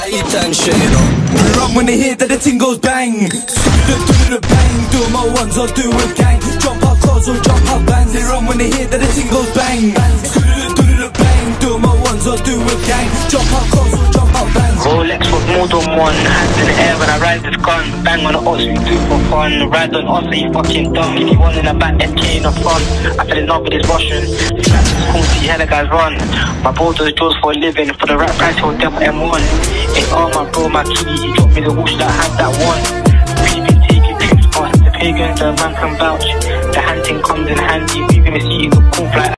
that E-Tang shit. Run when they hear that the ting goes bang. Do the do the bang, do my ones or do a gang. Jump out cars or jump out bands. They run when they hear that the ting goes bang. Do the do the bang, do my ones or do a gang. Jump out cars or jump out bands. Rolex with more than one Hands in the air when I ride this gun Bang on the ox, we do for fun Ride on us, so fucking dumb If you want in the back, SK in the front I fell in love with this Russian cool, see hella guys run. My bro does jaws for a living. For the right price, he'll devil M1 Hey, all my bro, my key He dropped me the whoosh that had that one. We been taking trips past the pagans The man can vouch